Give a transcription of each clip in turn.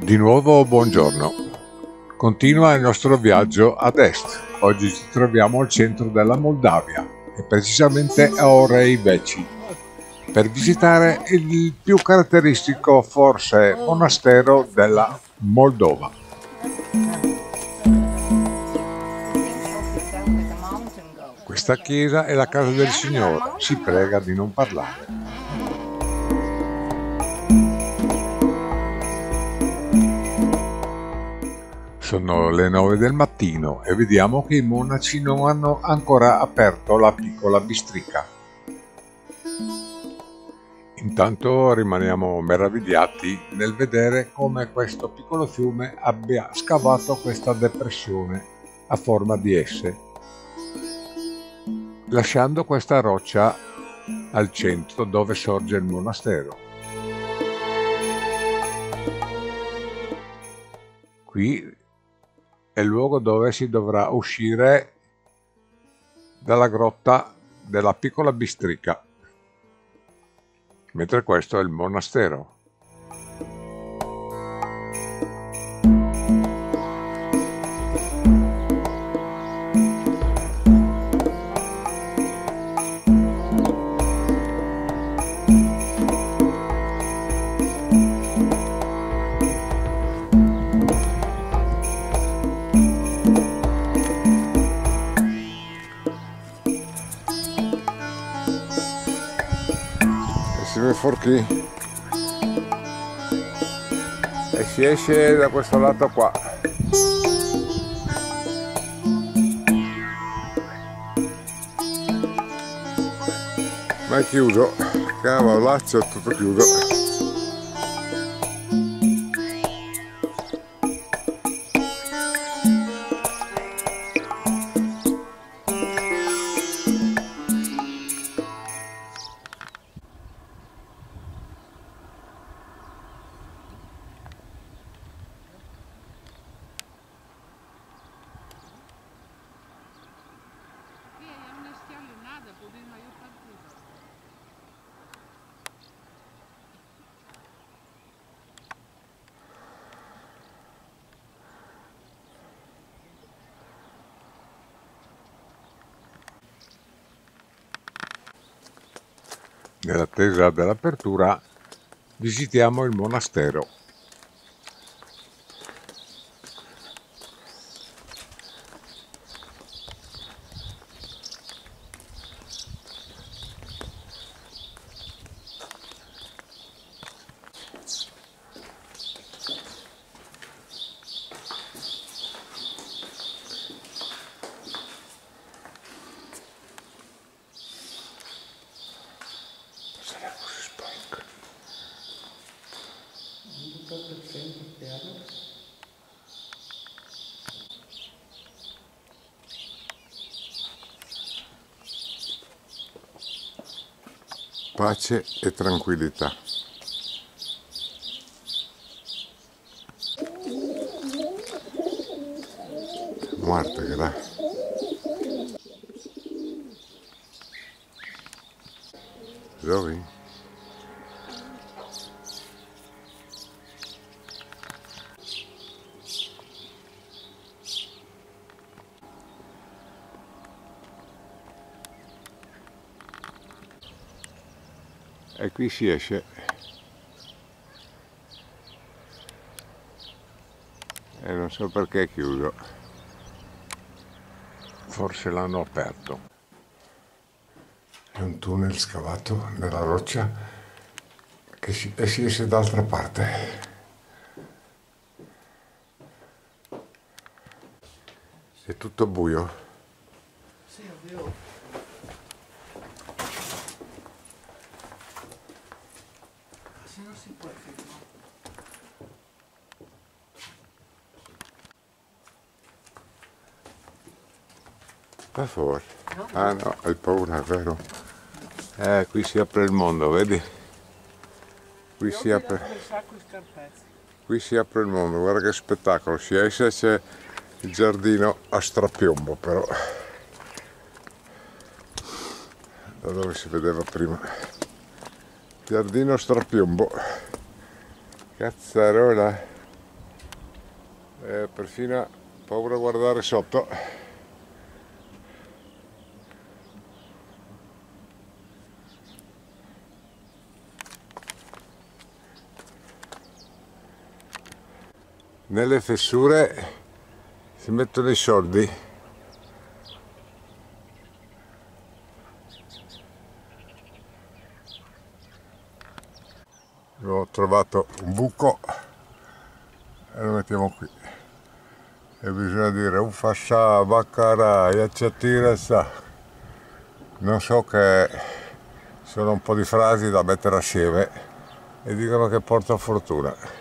Di nuovo buongiorno. Continua il nostro viaggio ad est. Oggi ci troviamo al centro della Moldavia e precisamente a Orei Veci per visitare il più caratteristico forse monastero della Moldova. Questa chiesa è la casa del Signore, si prega di non parlare. Sono le 9 del mattino e vediamo che i monaci non hanno ancora aperto la piccola bistrica. Intanto rimaniamo meravigliati nel vedere come questo piccolo fiume abbia scavato questa depressione a forma di S, lasciando questa roccia al centro dove sorge il monastero. Qui è il luogo dove si dovrà uscire dalla grotta della piccola bistrica, mentre questo è il monastero. Qui. E si esce da questo lato qua. Ma è chiuso. C'è tutto chiuso nell'attesa dell'apertura visitiamo il monastero pace e tranquillità guarda che là dove? E qui si esce. E non so perché è chiuso. Forse l'hanno aperto. È un tunnel scavato nella roccia che si, e si esce d'altra parte. È tutto buio Sì, ovvio. Se non si può filmare. Per favore? Ah no, hai paura, è vero? Eh, qui si apre il mondo, vedi? Qui si apre, qui si apre il mondo, guarda che spettacolo, si esce c'è il giardino a strapiombo però. Da dove si vedeva prima. Giardino a strapiombo. Cazzarola. E perfino paura a guardare sotto. Nelle fessure si mettono i soldi. Ho trovato un buco e lo mettiamo qui. E bisogna dire ufascia, baccara, sa. Non so che sono un po' di frasi da mettere assieme e dicono che porta fortuna.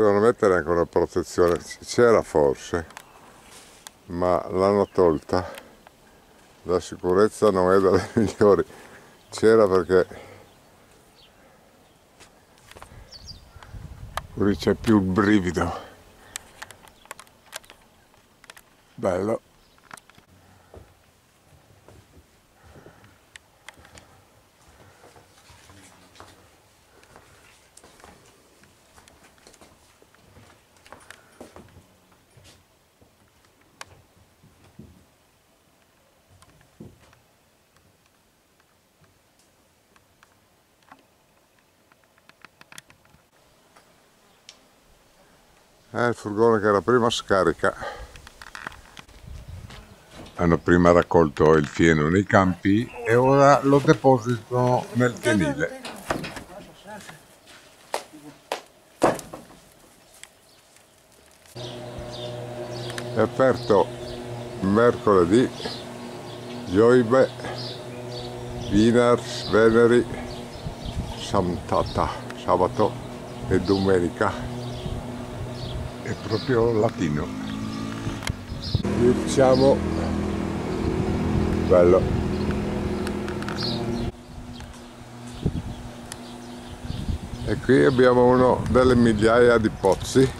Potevano mettere anche una protezione, c'era forse, ma l'hanno tolta. La sicurezza non è dalle migliori. C'era perché qui c'è più il brivido. Bello. È il furgone che era prima scarica. Hanno prima raccolto il fieno nei campi e ora lo depositano nel tenile. È aperto mercoledì, gioibe, vinars, veneri, samtata, sabato e domenica proprio latino. Diciamo bello. E qui abbiamo uno delle migliaia di pozzi.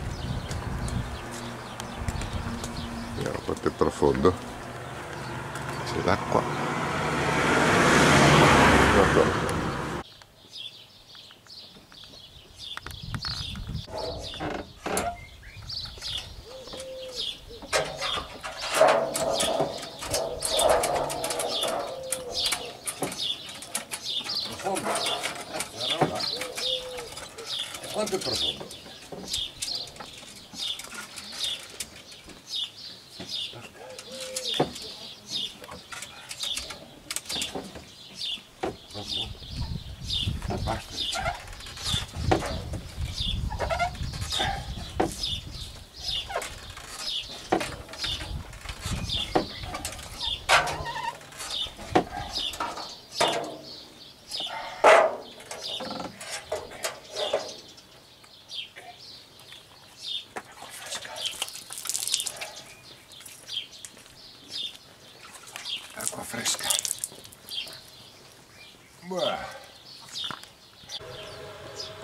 Vediamo quanto profondo. C'è l'acqua. Guarda. Quanto è profondo? Basta. acqua fresca.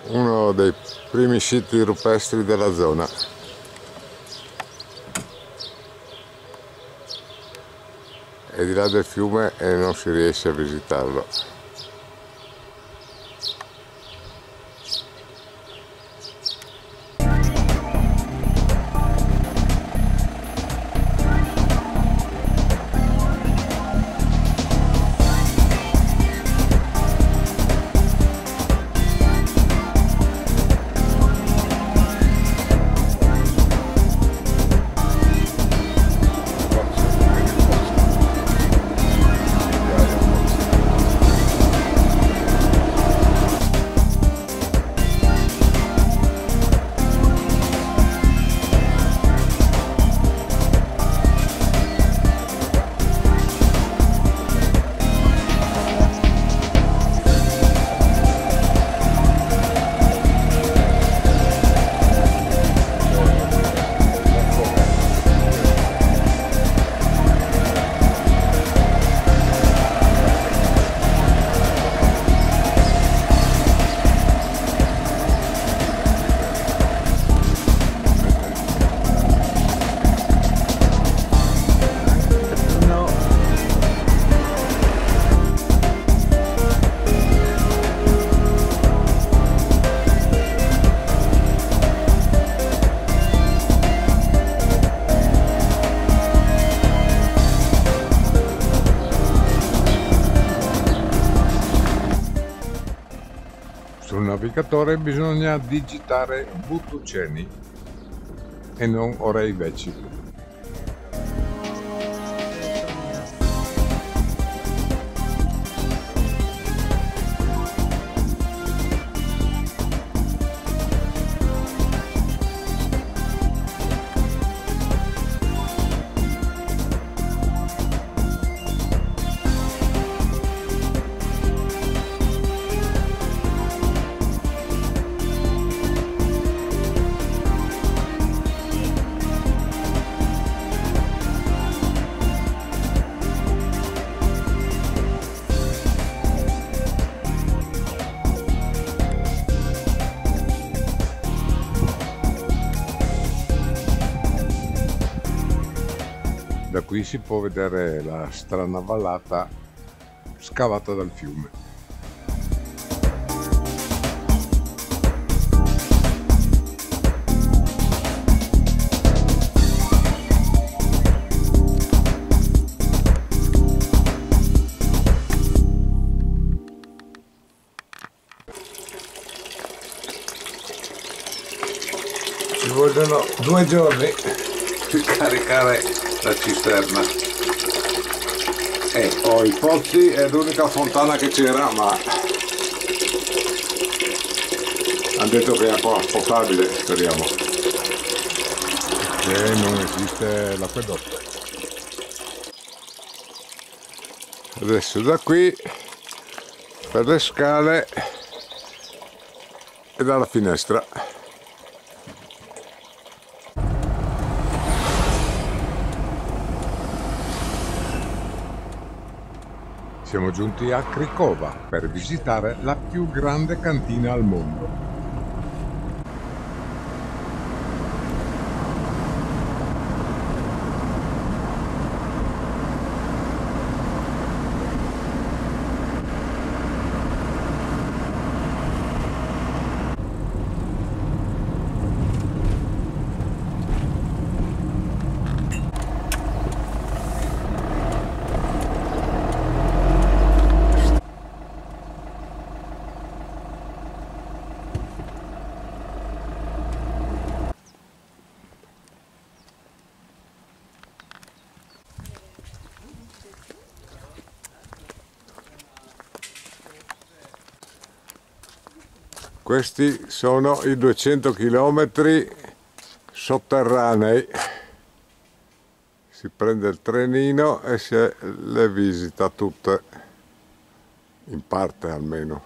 Uno dei primi siti rupestri della zona. È di là del fiume e non si riesce a visitarlo. Navigatore bisogna digitare Butuceni e non Orei Vecchi. Qui si può vedere la strana vallata scavata dal fiume. Vogliono due giorni per caricare la cisterna. Eh, ho i pozzi, è l'unica fontana che c'era, ma hanno detto che è acqua potabile, speriamo. Che non esiste l'acquedotto. Adesso da qui, per le scale e dalla finestra. Siamo giunti a Cricova per visitare la più grande cantina al mondo. Questi sono i 200 km sotterranei. Si prende il trenino e si le visita tutte, in parte almeno.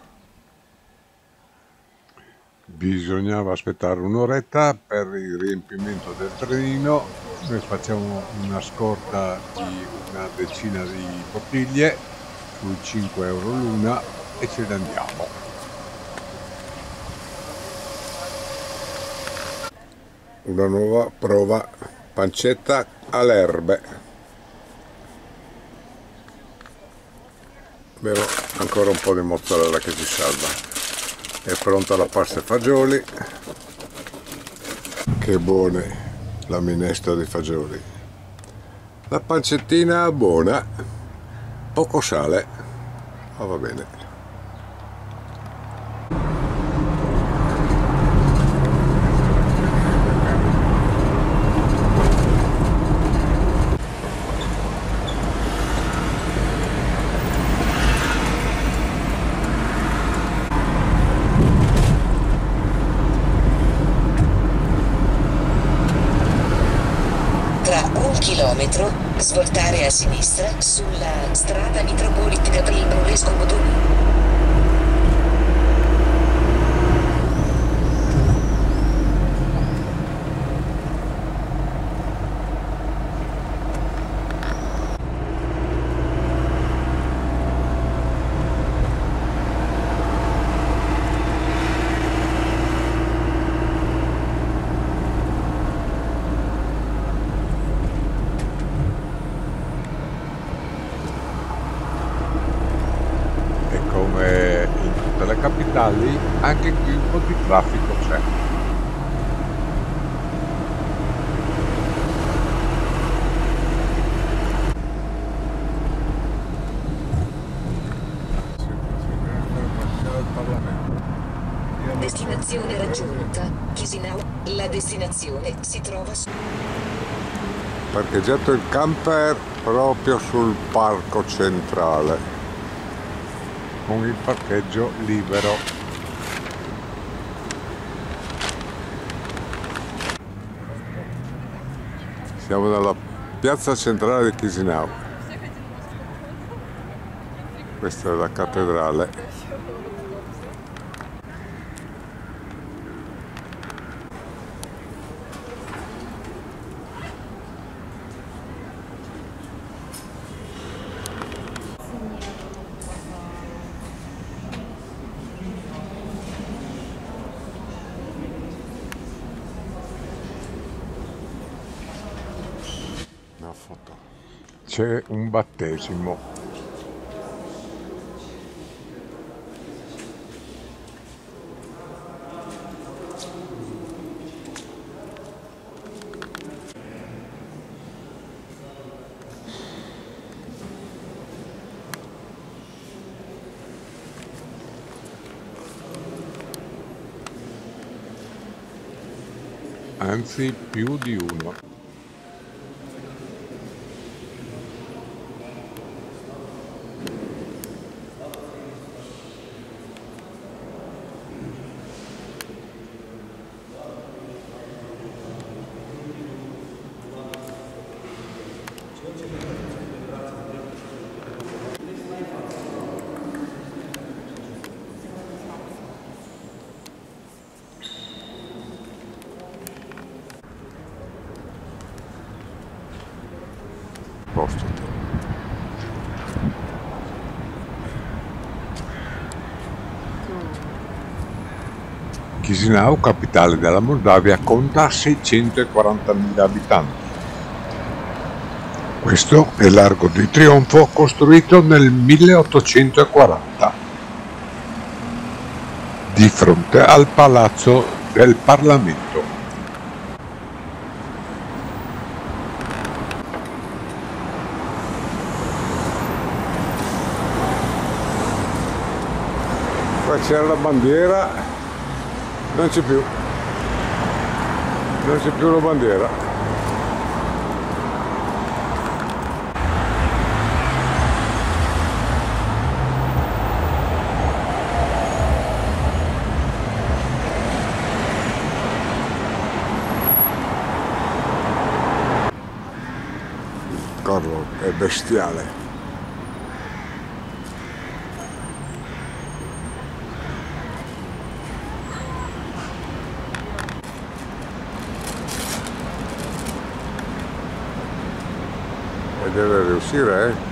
Bisognava aspettare un'oretta per il riempimento del trenino. Noi facciamo una scorta di una decina di bottiglie sui 5 euro l'una e ce ne andiamo. Una nuova prova pancetta all'erbe. Bevo ancora un po' di mozzarella che ci salva. È pronta la pasta e fagioli. Che buone la minestra di fagioli. La pancettina buona poco sale ma va bene svoltare a sinistra sulla strada metropolitica del Brulesco Bodoni. capitali anche qui un po' di traffico c'è. Destinazione raggiunta. Chisinau. La destinazione si trova su... Parcheggiato il camper proprio sul parco centrale con il parcheggio libero. Siamo nella piazza centrale di Chisinau. Questa è la cattedrale. Una foto. C'è un battesimo. Anzi, più di uno. Chisinau, capitale della Moldavia, conta 640.000 abitanti. Questo è l'Arco di Trionfo costruito nel 1840 di fronte al Palazzo del Parlamento. Qua c'era la bandiera, non c'è più, non c'è più la bandiera. Corro è bestiale. E deve riuscire, eh?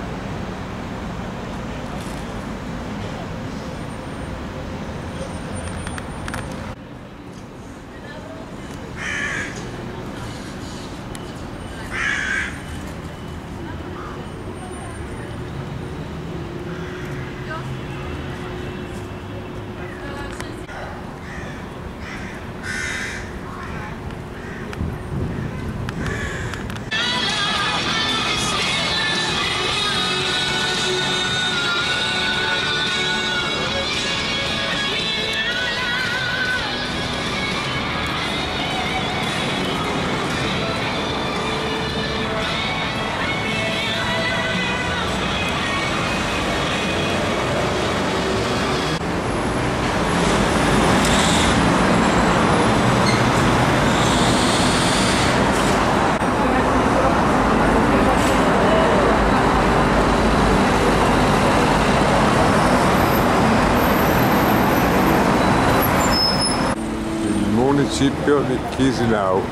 Municipio di Chisinau.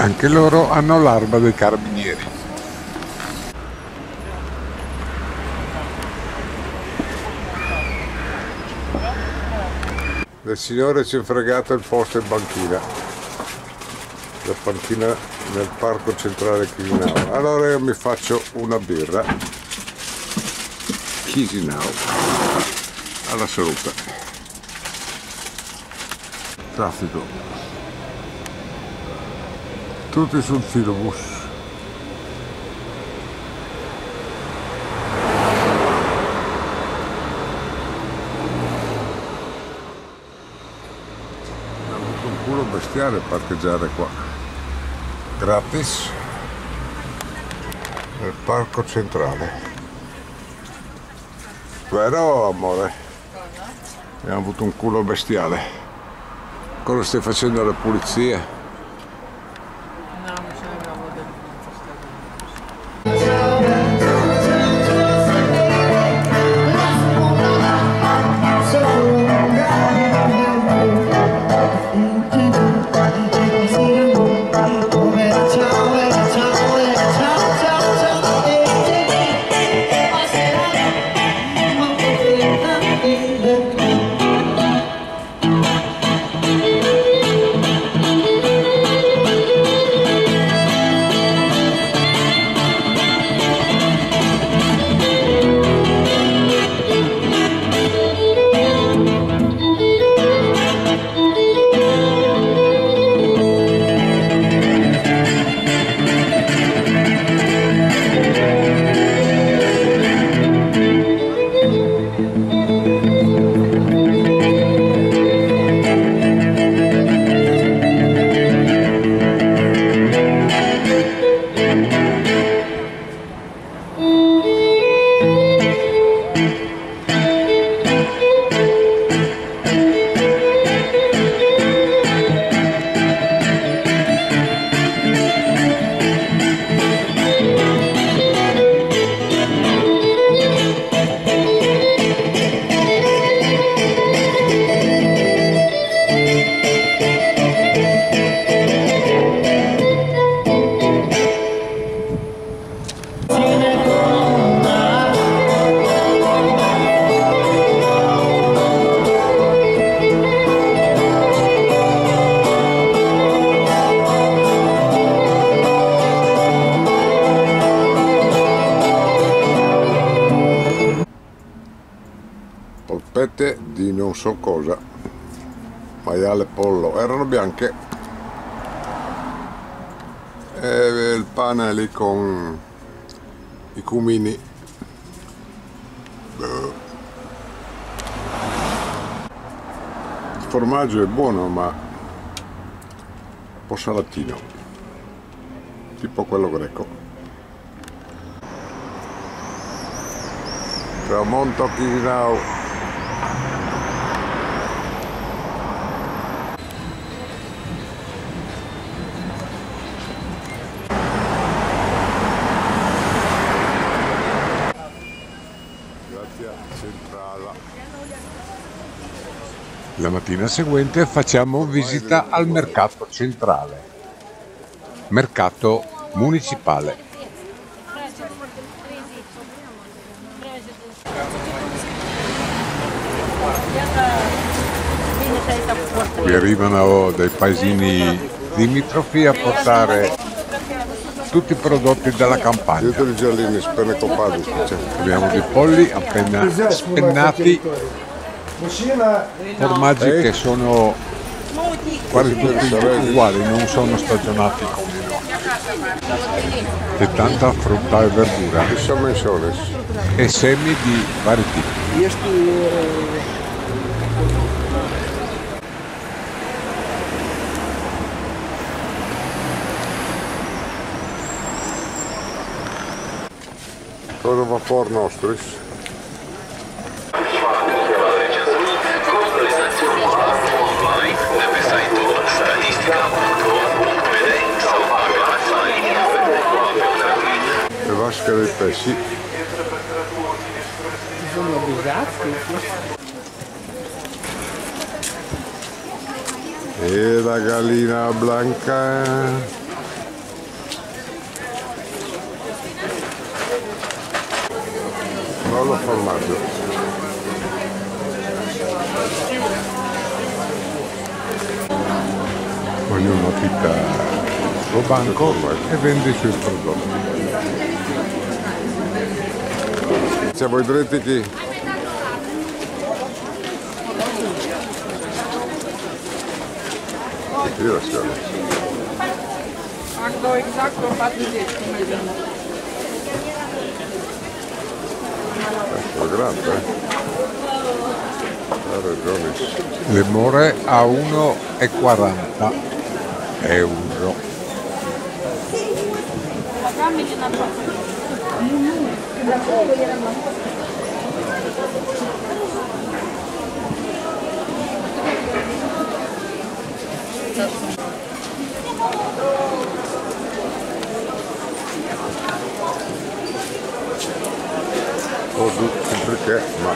Anche loro hanno l'arma dei carabinieri. Il signore ci è fregato il posto in banchina. La panchina nel parco centrale Chisinau. Allora io mi faccio una birra. Chisinau. Alla salute. Traffico. Tutti sul filobus. Un culo bestiale parcheggiare qua. Gratis. Nel parco centrale. Vero amore? Abbiamo avuto un culo bestiale. Cosa stai facendo alle pulizie? So cosa, maiale pollo, erano bianche. E il pane lì con i cumini. Il formaggio è buono ma un po' salatino, tipo quello greco. Tramonto Chisinau. La mattina seguente facciamo visita al mercato centrale, mercato municipale. Qui arrivano dei paesini limitrofi a portare tutti i prodotti della campagna. Copati. Abbiamo dei polli appena spennati, formaggi che sono quasi tutti uguali, non sono stagionati come noi. E tanta frutta e verdura e semi di vari tipi. Cosa va for nostris? dei pesci. Ci sono bisacchi? E la gallina blanca. Paolo Formaggio. Ognuno affitta il suo banco e vende i suoi prodotti. Siamo i dritti chi? Io la schiavo. Ecco, esatto, fatti come vino. Ecco, grande, eh? Ha ragione. Le more a 1,40 euro. Oh, du- perché? Ma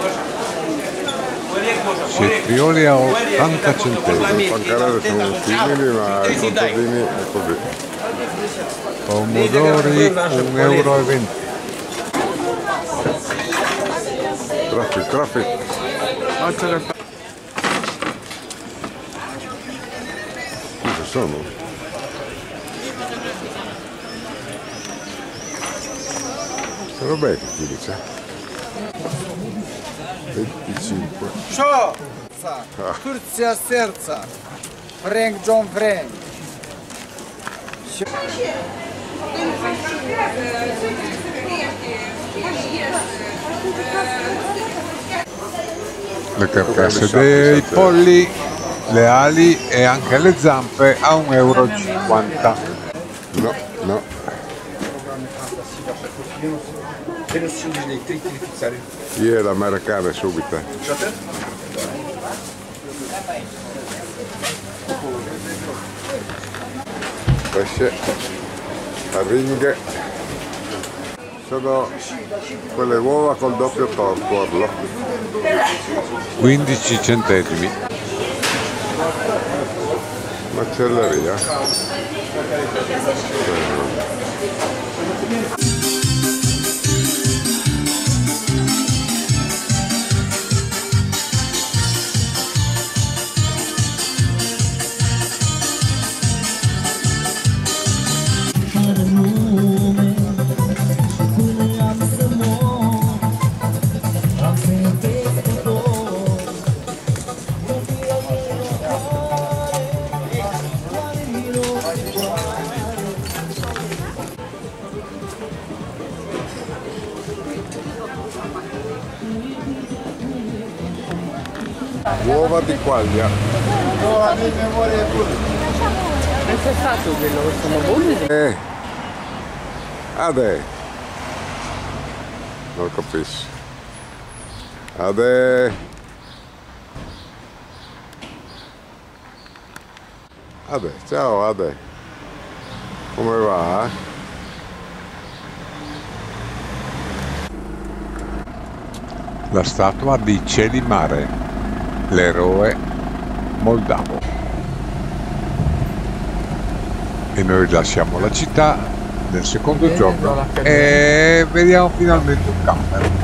Cetrioli a 80 centesimi. le pancarelle sono simili, ma i contadini è così. Pomodori 1,20 euro. Здравствуй, здравствуй. Слушай, что ну? Рубай как делится. Что? Турция сердца. Фрэнк Джон Фрэнк. Thank you. Le carcasse dei polli, le ali e anche le zampe a 1,50 euro. No, no. Chi è l'americana subito? Pesce a ringhe. Sono quelle uova col doppio tor- tuorlo. 15 centesimi. Macelleria. Uova di quaglia. È stato quello che sono buoni? Eh. Ade. Non capisci. Ade. Ade, ciao Ade. Come va? La statua di Celimare, l'eroe moldavo. E noi lasciamo la città nel secondo giorno e vediamo finalmente un camper.